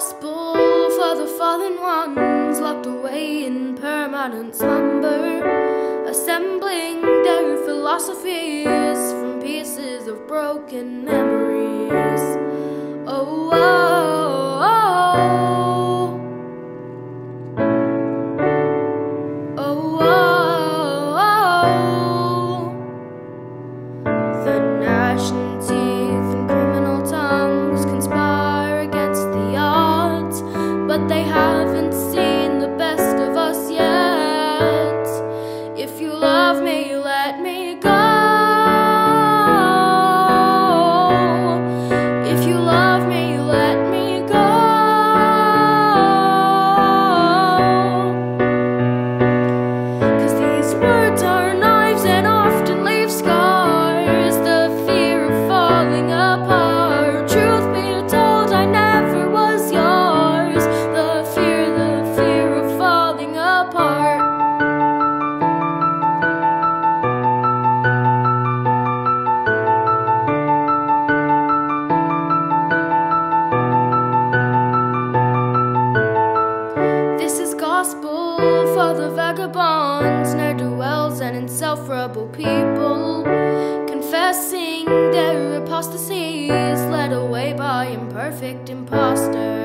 gospel for the fallen ones locked away in permanent slumber, assembling their philosophies from pieces of broken memories. Oh, oh, gospel for the vagabonds, ne'er do wells, and insufferable people, confessing their apostasies, led away by imperfect impostors.